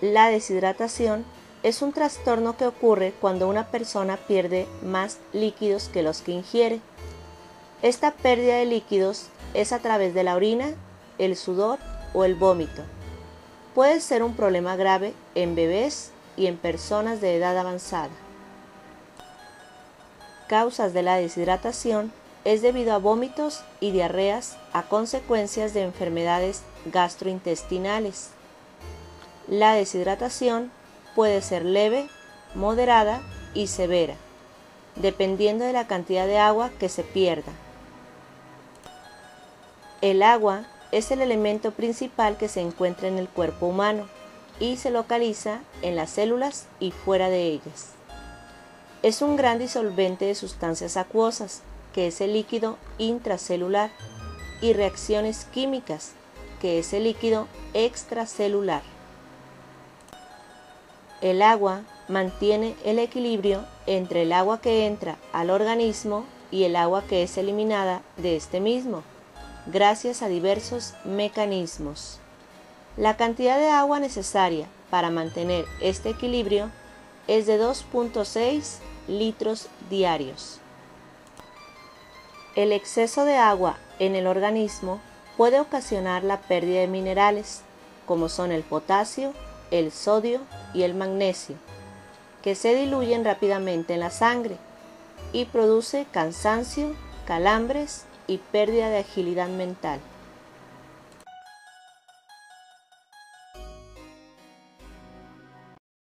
La deshidratación es un trastorno que ocurre cuando una persona pierde más líquidos que los que ingiere. Esta pérdida de líquidos es a través de la orina, el sudor o el vómito. Puede ser un problema grave en bebés y en personas de edad avanzada. Causas de la deshidratación es debido a vómitos y diarreas a consecuencias de enfermedades gastrointestinales. La deshidratación puede ser leve, moderada y severa, dependiendo de la cantidad de agua que se pierda. El agua es el elemento principal que se encuentra en el cuerpo humano y se localiza en las células y fuera de ellas. Es un gran disolvente de sustancias acuosas, que es el líquido intracelular, y reacciones químicas, que es el líquido extracelular. El agua mantiene el equilibrio entre el agua que entra al organismo y el agua que es eliminada de este mismo, gracias a diversos mecanismos. La cantidad de agua necesaria para mantener este equilibrio es de 2.6 litros diarios. El exceso de agua en el organismo puede ocasionar la pérdida de minerales, como son el potasio, el sodio y el magnesio, que se diluyen rápidamente en la sangre y produce cansancio, calambres y pérdida de agilidad mental.